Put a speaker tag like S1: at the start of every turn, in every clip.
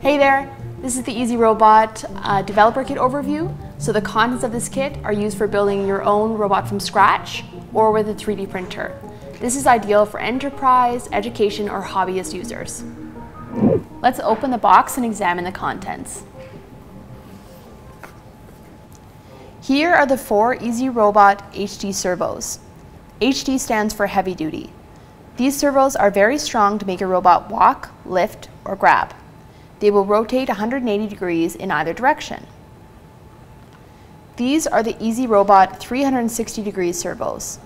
S1: Hey there, this is the EZ-Robot uh, developer kit overview. So the contents of this kit are used for building your own robot from scratch or with a 3D printer. This is ideal for enterprise, education, or hobbyist users. Let's open the box and examine the contents. Here are the four EZ-Robot HD servos. HD stands for heavy duty. These servos are very strong to make a robot walk, lift, or grab. They will rotate 180 degrees in either direction. These are the EZ-Robot 360 degrees servos,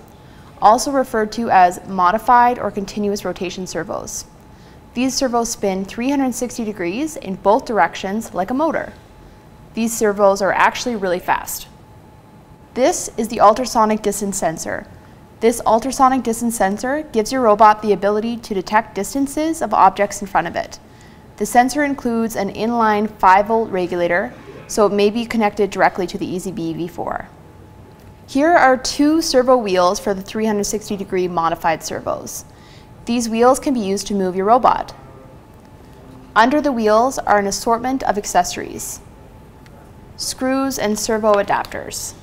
S1: also referred to as modified or continuous rotation servos. These servos spin 360 degrees in both directions like a motor. These servos are actually really fast. This is the ultrasonic distance sensor. This ultrasonic distance sensor gives your robot the ability to detect distances of objects in front of it. The sensor includes an inline 5 volt regulator, so it may be connected directly to the EZ-B V4. Here are two servo wheels for the 360 degree modified servos. These wheels can be used to move your robot. Under the wheels are an assortment of accessories, screws and servo adapters.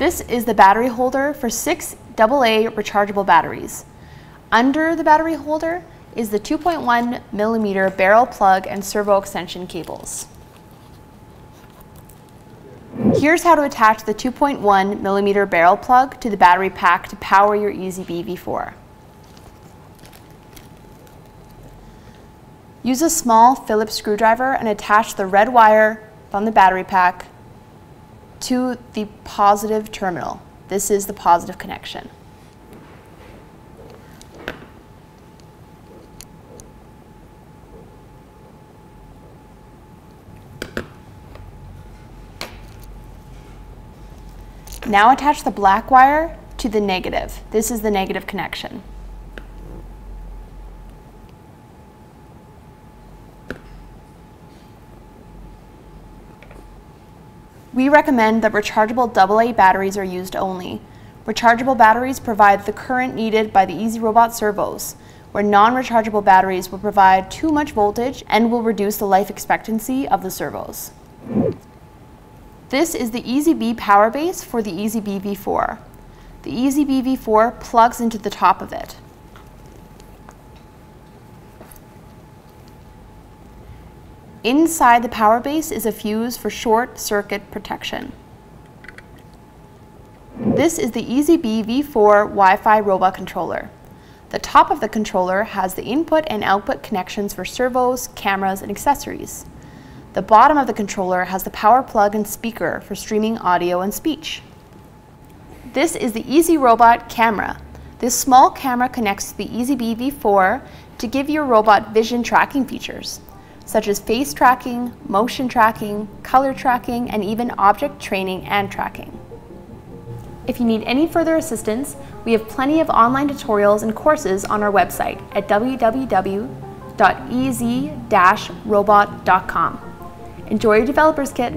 S1: This is the battery holder for six AA rechargeable batteries. Under the battery holder is the 2.1 millimeter barrel plug and servo extension cables. Here's how to attach the 2.1 millimeter barrel plug to the battery pack to power your EZ-B V4. Use a small Phillips screwdriver and attach the red wire from the battery pack to the positive terminal. This is the positive connection. Now attach the black wire to the negative. This is the negative connection. We recommend that rechargeable AA batteries are used only. Rechargeable batteries provide the current needed by the EZ-Robot servos, where non-rechargeable batteries will provide too much voltage and will reduce the life expectancy of the servos. This is the EZ-B power base for the EZ-B V4. The EZ-B V4 plugs into the top of it. Inside the power base is a fuse for short circuit protection. This is the EZ-B V4 Wi-Fi robot controller. The top of the controller has the input and output connections for servos, cameras, and accessories. The bottom of the controller has the power plug and speaker for streaming audio and speech. This is the EZ-Robot camera. This small camera connects to the EZ-B V4 to give your robot vision tracking features such as face tracking, motion tracking, color tracking, and even object training and tracking. If you need any further assistance, we have plenty of online tutorials and courses on our website at www.ez-robot.com. Enjoy your developer's kit!